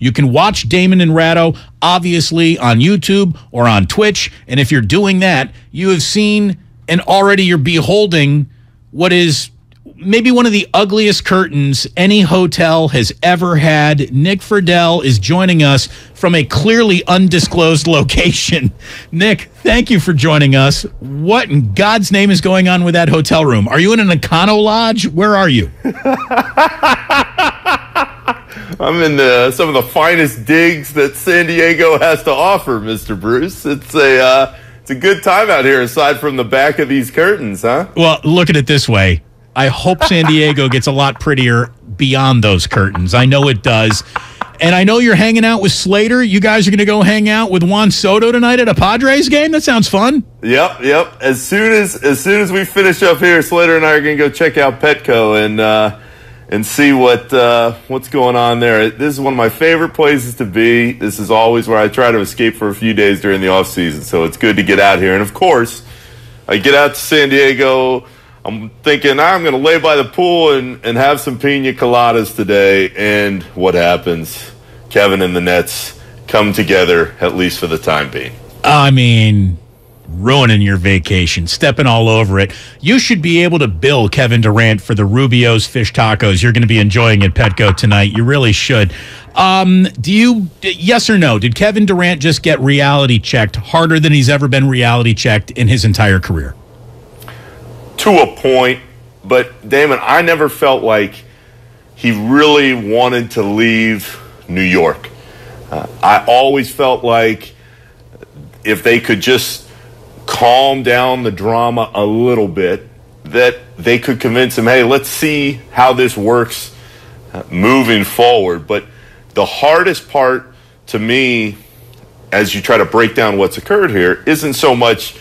You can watch Damon and Ratto obviously on YouTube or on Twitch. And if you're doing that, you have seen and already you're beholding what is maybe one of the ugliest curtains any hotel has ever had. Nick Friedell is joining us from a clearly undisclosed location. Nick, thank you for joining us. What in God's name is going on with that hotel room? Are you in an Econo Lodge? Where are you? I'm in the, some of the finest digs that San Diego has to offer, Mr. Bruce. It's a uh, it's a good time out here, aside from the back of these curtains, huh? Well, look at it this way. I hope San Diego gets a lot prettier beyond those curtains. I know it does. And I know you're hanging out with Slater. You guys are going to go hang out with Juan Soto tonight at a Padres game. That sounds fun. Yep, yep. As soon as as soon as we finish up here, Slater and I are going to go check out Petco and uh, and see what uh, what's going on there. This is one of my favorite places to be. This is always where I try to escape for a few days during the off season. So it's good to get out here. And of course, I get out to San Diego. I'm thinking I'm going to lay by the pool and, and have some pina coladas today. And what happens? Kevin and the Nets come together, at least for the time being. I mean, ruining your vacation, stepping all over it. You should be able to bill Kevin Durant for the Rubio's fish tacos you're going to be enjoying at Petco tonight. You really should. Um, do you, yes or no, did Kevin Durant just get reality checked harder than he's ever been reality checked in his entire career? To a point, but Damon, I never felt like he really wanted to leave New York. Uh, I always felt like if they could just calm down the drama a little bit, that they could convince him, hey, let's see how this works uh, moving forward. But the hardest part to me, as you try to break down what's occurred here, isn't so much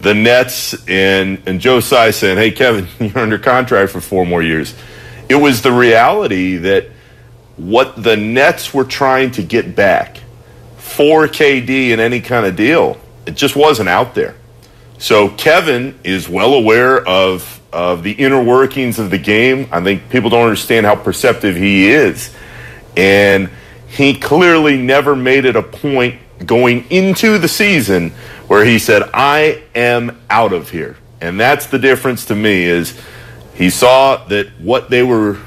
the Nets and, and Joe Tsai saying, hey, Kevin, you're under contract for four more years. It was the reality that what the Nets were trying to get back for KD in any kind of deal, it just wasn't out there. So Kevin is well aware of of the inner workings of the game. I think people don't understand how perceptive he is. And he clearly never made it a point going into the season where he said, I am out of here. And that's the difference to me is he saw that what they were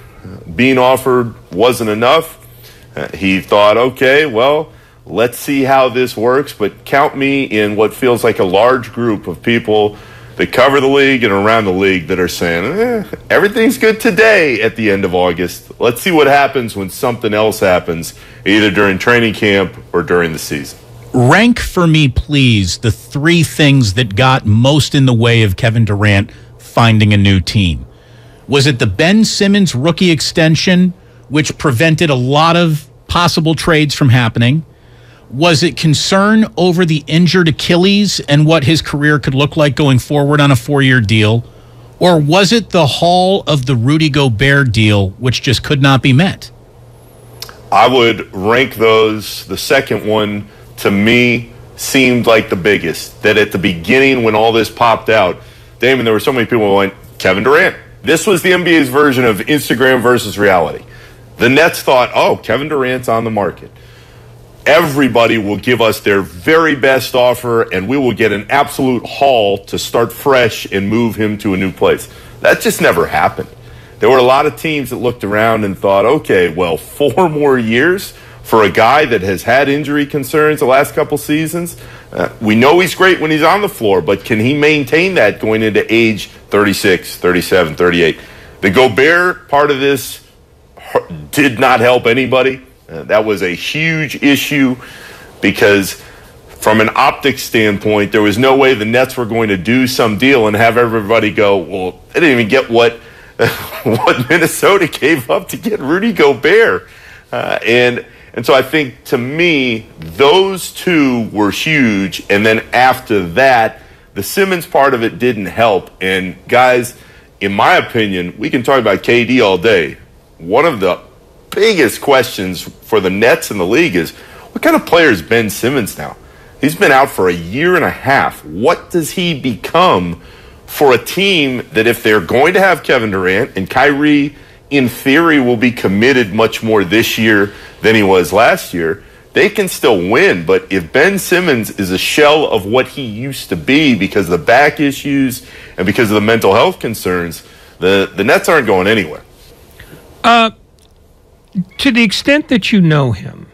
being offered wasn't enough. Uh, he thought, okay, well, Let's see how this works, but count me in what feels like a large group of people that cover the league and around the league that are saying, eh, everything's good today at the end of August. Let's see what happens when something else happens, either during training camp or during the season. Rank for me, please, the three things that got most in the way of Kevin Durant finding a new team. Was it the Ben Simmons rookie extension, which prevented a lot of possible trades from happening? Was it concern over the injured Achilles and what his career could look like going forward on a four year deal? Or was it the haul of the Rudy Gobert deal, which just could not be met? I would rank those. The second one, to me, seemed like the biggest. That at the beginning, when all this popped out, Damon, there were so many people who went, Kevin Durant. This was the NBA's version of Instagram versus reality. The Nets thought, oh, Kevin Durant's on the market everybody will give us their very best offer and we will get an absolute haul to start fresh and move him to a new place. That just never happened. There were a lot of teams that looked around and thought, okay, well, four more years for a guy that has had injury concerns the last couple seasons. Uh, we know he's great when he's on the floor, but can he maintain that going into age 36, 37, 38? The Gobert part of this did not help anybody. Uh, that was a huge issue because, from an optics standpoint, there was no way the Nets were going to do some deal and have everybody go, well, they didn't even get what what Minnesota gave up to get Rudy Gobert, uh, and and so I think to me those two were huge, and then after that, the Simmons part of it didn't help. And guys, in my opinion, we can talk about KD all day. One of the biggest questions for the Nets in the league is what kind of player is Ben Simmons now? He's been out for a year and a half. What does he become for a team that if they're going to have Kevin Durant and Kyrie in theory, will be committed much more this year than he was last year, they can still win. But if Ben Simmons is a shell of what he used to be because of the back issues and because of the mental health concerns, the, the Nets aren't going anywhere. Uh, to the extent that you know him,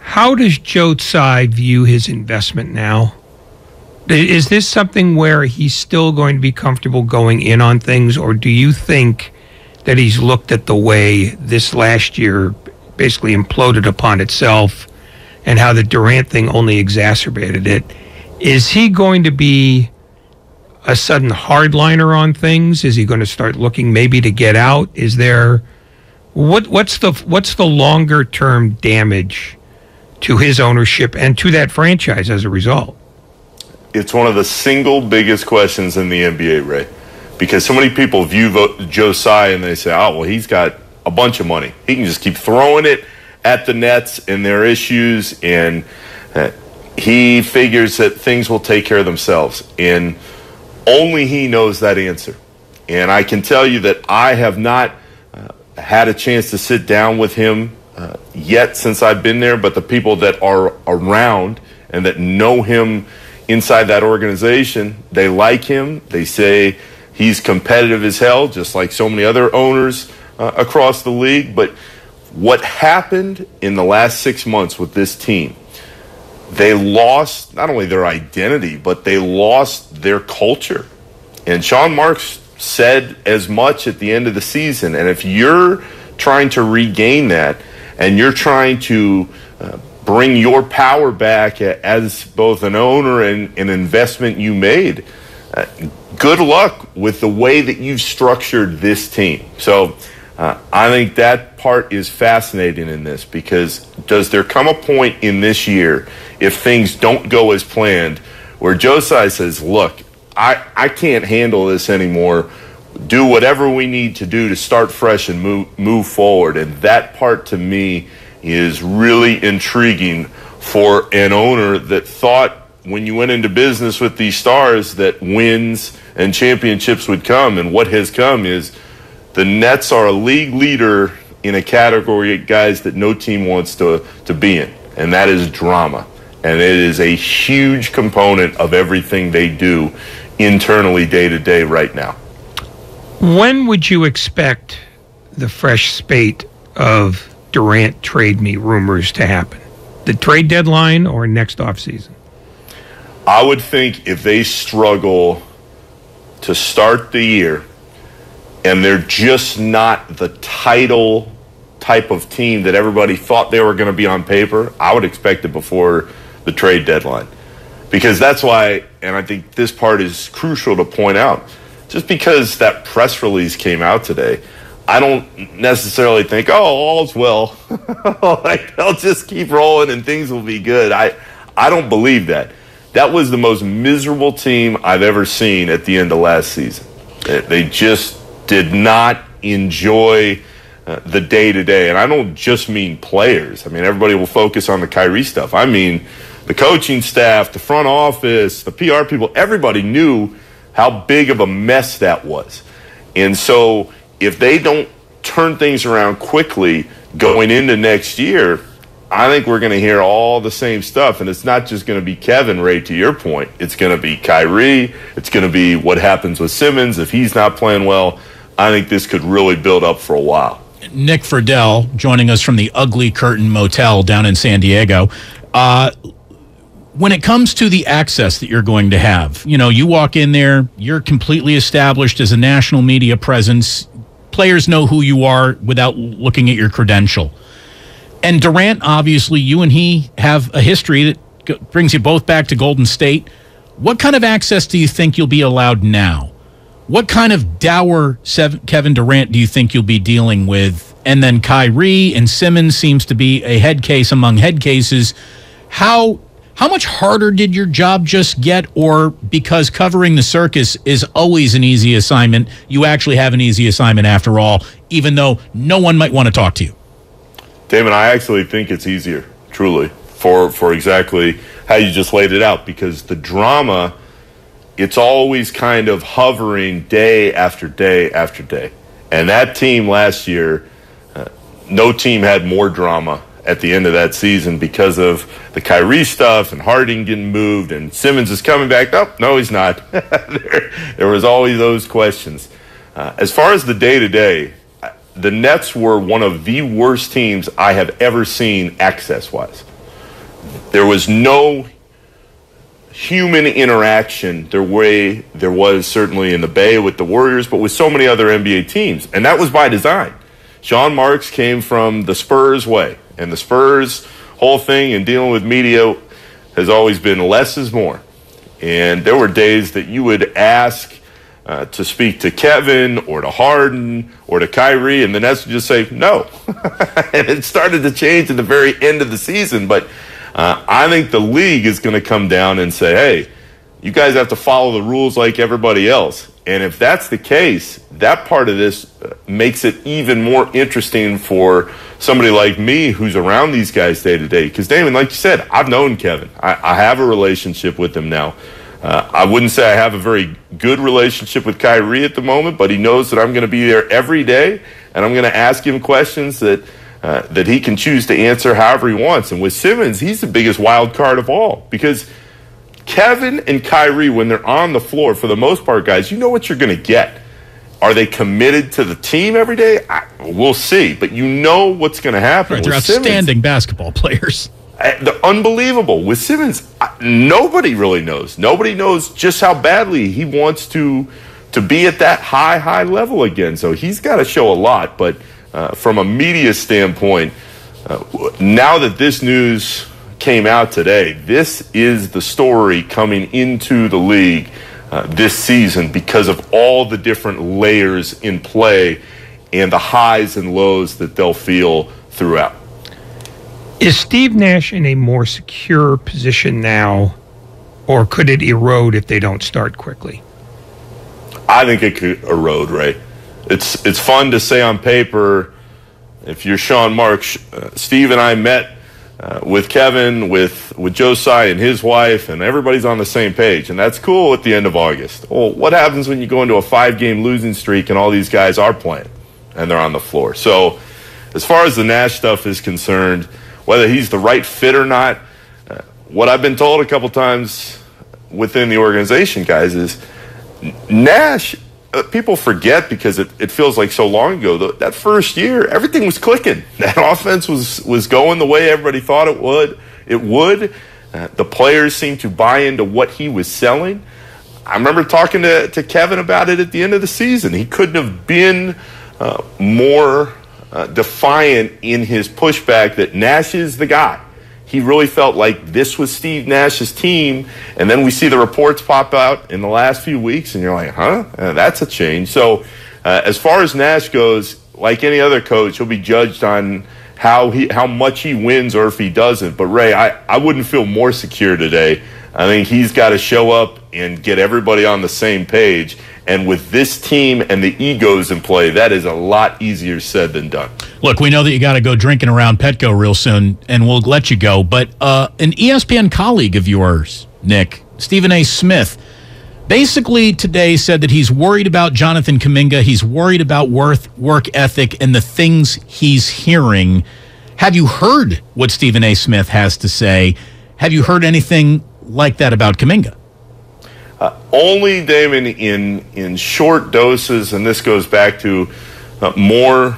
how does Joe Tsai view his investment now? Is this something where he's still going to be comfortable going in on things, or do you think that he's looked at the way this last year basically imploded upon itself and how the Durant thing only exacerbated it? Is he going to be a sudden hardliner on things? Is he going to start looking maybe to get out? Is there what what's the what's the longer term damage to his ownership and to that franchise as a result? It's one of the single biggest questions in the NBA, Ray, because so many people view Joe Tsai and they say, "Oh, well, he's got a bunch of money. He can just keep throwing it at the Nets and their issues, and uh, he figures that things will take care of themselves." And only he knows that answer. And I can tell you that I have not had a chance to sit down with him uh, yet since I've been there, but the people that are around and that know him inside that organization, they like him. They say he's competitive as hell, just like so many other owners uh, across the league. But what happened in the last six months with this team they lost not only their identity, but they lost their culture. And Sean Marks said as much at the end of the season. And if you're trying to regain that and you're trying to uh, bring your power back as both an owner and an investment you made, uh, good luck with the way that you've structured this team. So, uh, I think that part is fascinating in this because does there come a point in this year if things don't go as planned where Tsai says, look, I, I can't handle this anymore. Do whatever we need to do to start fresh and move, move forward. And that part to me is really intriguing for an owner that thought when you went into business with these stars that wins and championships would come. And what has come is the Nets are a league leader in a category of guys that no team wants to, to be in, and that is drama. And it is a huge component of everything they do internally day to day right now. When would you expect the fresh spate of Durant trade me rumors to happen? The trade deadline or next offseason? I would think if they struggle to start the year and they're just not the title type of team that everybody thought they were going to be on paper, I would expect it before the trade deadline. Because that's why, and I think this part is crucial to point out, just because that press release came out today, I don't necessarily think, oh, all's well. like they'll just keep rolling and things will be good. I, I don't believe that. That was the most miserable team I've ever seen at the end of last season. They just did not enjoy uh, the day to day. And I don't just mean players. I mean, everybody will focus on the Kyrie stuff. I mean, the coaching staff, the front office, the PR people, everybody knew how big of a mess that was. And so if they don't turn things around quickly going into next year, I think we're going to hear all the same stuff. And it's not just going to be Kevin, Ray, to your point. It's going to be Kyrie. It's going to be what happens with Simmons if he's not playing well. I think this could really build up for a while. Nick Friedell joining us from the Ugly Curtain Motel down in San Diego. Uh, when it comes to the access that you're going to have, you know, you walk in there, you're completely established as a national media presence. Players know who you are without looking at your credential. And Durant, obviously, you and he have a history that brings you both back to Golden State. What kind of access do you think you'll be allowed now? What kind of dour Kevin Durant do you think you'll be dealing with? And then Kyrie and Simmons seems to be a head case among head cases. How how much harder did your job just get, or because covering the circus is always an easy assignment, you actually have an easy assignment after all, even though no one might want to talk to you? Damon, I actually think it's easier, truly, for for exactly how you just laid it out, because the drama it's always kind of hovering day after day after day. And that team last year, uh, no team had more drama at the end of that season because of the Kyrie stuff and Harden getting moved and Simmons is coming back. Oh, no, he's not. there, there, was always those questions. Uh, as far as the day to day, the Nets were one of the worst teams I have ever seen access wise. There was no human interaction the way there was certainly in the Bay with the Warriors, but with so many other NBA teams. And that was by design. Sean Marks came from the Spurs way, and the Spurs whole thing in dealing with media has always been less is more. And there were days that you would ask uh, to speak to Kevin or to Harden or to Kyrie, and the Nets would just say no. and it started to change at the very end of the season, but uh, I think the league is going to come down and say, hey, you guys have to follow the rules like everybody else. And if that's the case, that part of this uh, makes it even more interesting for somebody like me who's around these guys day to day. Because, Damon, like you said, I've known Kevin, I, I have a relationship with him now. Uh, I wouldn't say I have a very good relationship with Kyrie at the moment, but he knows that I'm going to be there every day and I'm going to ask him questions that uh, that he can choose to answer however he wants. And with Simmons, he's the biggest wild card of all because Kevin and Kyrie, when they're on the floor, for the most part, guys, you know what you're going to get. Are they committed to the team every day? I, we'll see, but you know what's going to happen. Right, they're outstanding Simmons, basketball players. Uh, they're unbelievable. With Simmons, nobody really knows. Nobody knows just how badly he wants to to be at that high, high level again. So he's got to show a lot, but – uh, from a media standpoint, uh, now that this news came out today, this is the story coming into the league uh, this season because of all the different layers in play and the highs and lows that they'll feel throughout. Is Steve Nash in a more secure position now, or could it erode if they don't start quickly? I think it could erode, Ray it's it's fun to say on paper. If you're Sean Marks, uh, Steve and I met uh, with Kevin, with with Joe Tsai and his wife, and everybody's on the same page, and that's cool at the end of August. Well, what happens when you go into a five-game losing streak and all these guys are playing and they're on the floor? So, as far as the Nash stuff is concerned, whether he's the right fit or not, uh, what I've been told a couple times within the organization, guys, is Nash people forget because it, it feels like so long ago. The, that first year, everything was clicking. That offense was was going the way everybody thought it would. It would. Uh, the players seemed to buy into what he was selling. I remember talking to, to Kevin about it at the end of the season. He couldn't have been uh, more uh, defiant in his pushback that Nash is the guy he really felt like this was Steve Nash's team. And then we see the reports pop out in the last few weeks, and you're like, huh? Uh, that's a change. So, uh, as far as Nash goes, like any other coach, he'll be judged on how he how much he wins or if he doesn't. But Ray, I, I wouldn't feel more secure today. I think he's got to show up and get everybody on the same page. And with this team and the egos in play, that is a lot easier said than done. Look, we know that you got to go drinking around Petco real soon, and we'll let you go. But uh, an ESPN colleague of yours, Nick, Stephen A. Smith, basically today said that he's worried about Jonathan Kuminga. He's worried about worth, work ethic and the things he's hearing. Have you heard what Stephen A. Smith has to say? Have you heard anything like that about Kuminga? Uh, only Damon in in short doses, and this goes back to uh, more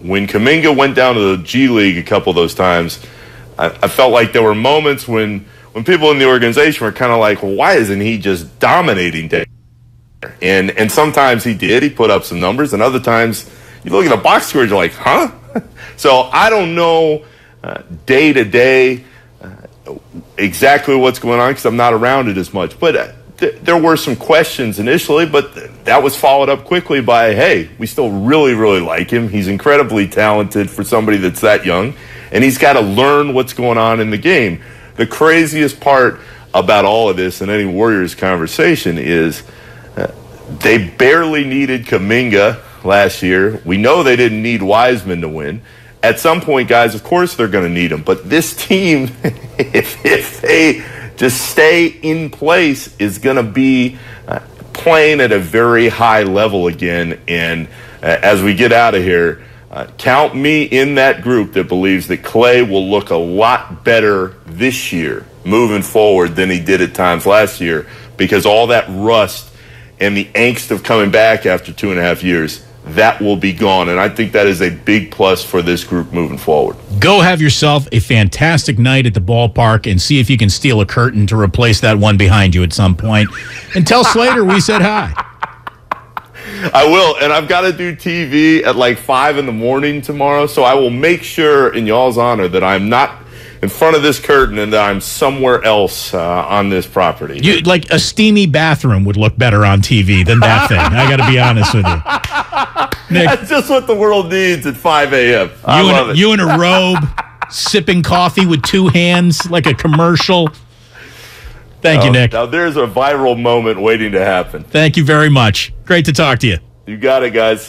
when Kuminga went down to the G League a couple of those times. I, I felt like there were moments when when people in the organization were kind of like, well, "Why isn't he just dominating?" Day? And and sometimes he did. He put up some numbers, and other times you look at the box score, you're like, "Huh?" so I don't know uh, day to day exactly what's going on because I'm not around it as much, but uh, there were some questions initially, but th- that was followed up quickly by, hey, we still really, really like him. He's incredibly talented for somebody that's that young, and he's got to learn what's going on in the game. The craziest part about all of this in any Warriors conversation is uh, they barely needed Kuminga last year. We know they didn't need Wiseman to win. At some point, guys, of course they're going to need him, but this team, if, if they just stay in place is going to be uh, playing at a very high level again. And as we get out of here, uh, count me in that group that believes that Clay will look a lot better this year moving forward than he did at times last year because all that rust and the angst of coming back after two and a half years, that will be gone. And I think that is a big plus for this group moving forward. Go have yourself a fantastic night at the ballpark and see if you can steal a curtain to replace that one behind you at some point. And tell Slater we said hi. I will, and I've got to do TV at like five in the morning tomorrow, so I will make sure, in y'all's honor, that I'm not in front of this curtain and I'm somewhere else uh, on this property. You like a steamy bathroom would look better on TV than that thing. I got to be honest with you. Nick, That's just what the world needs at 5 a.m. I you love in, it. You in a robe, sipping coffee with two hands like a commercial. Thank you, Oh, Nick. Now there's a viral moment waiting to happen. Thank you very much. Great to talk to you. You got it, guys.